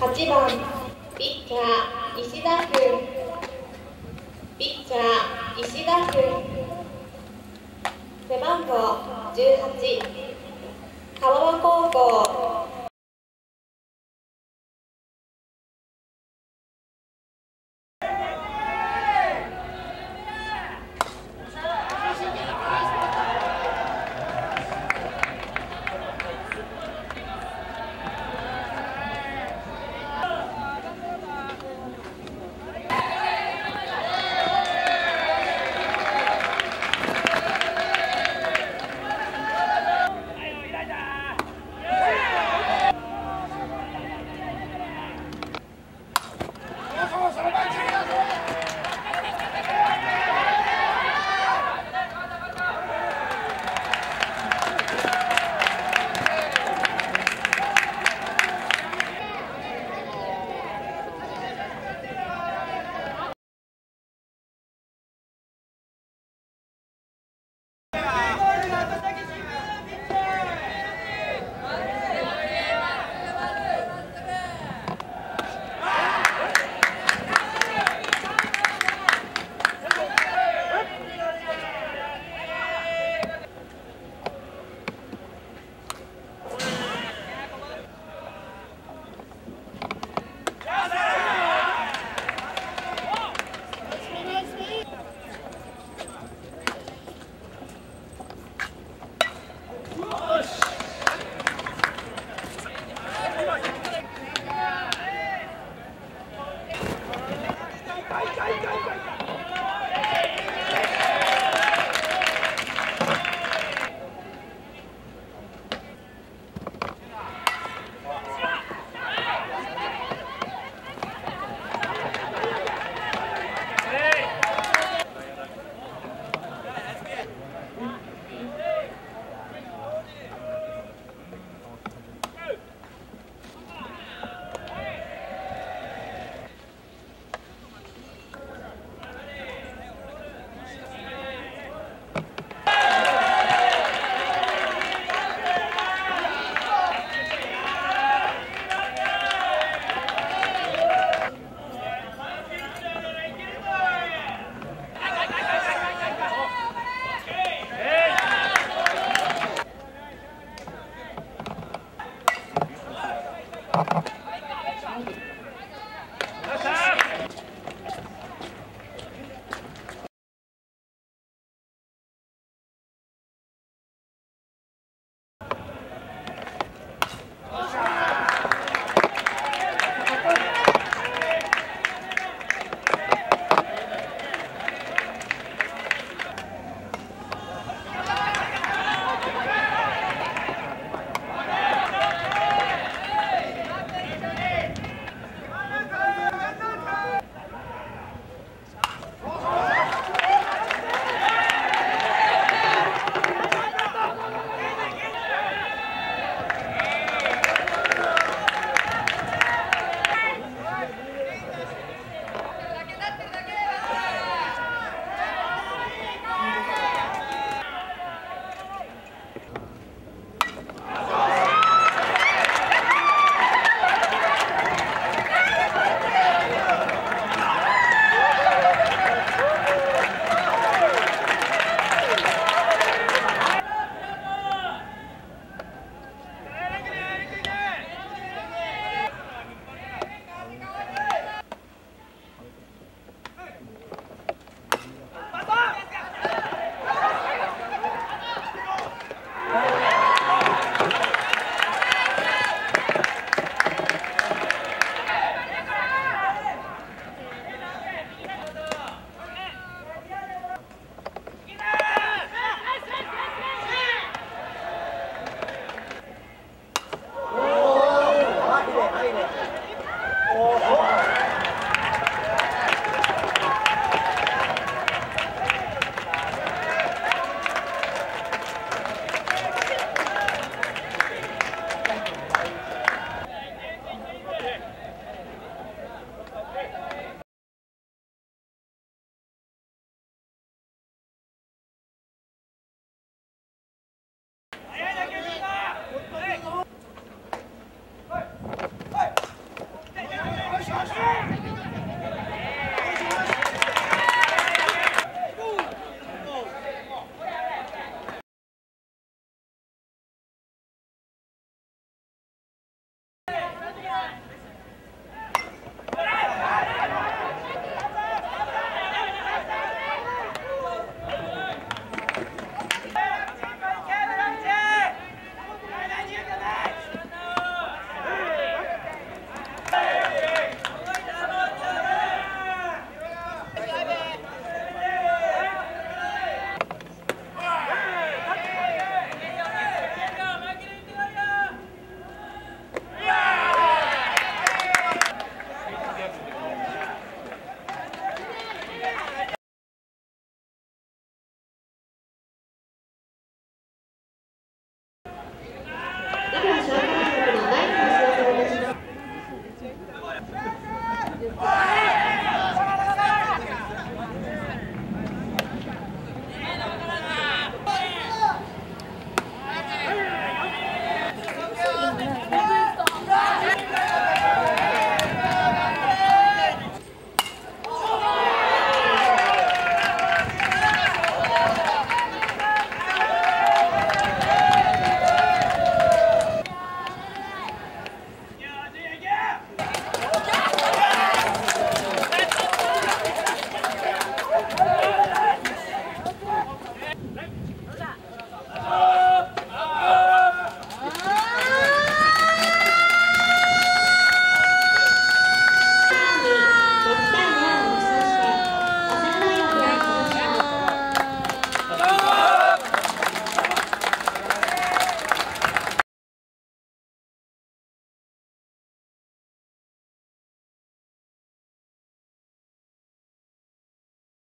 8番ピッチャー石田君。ピッチャー石田君。背番号18川場高校。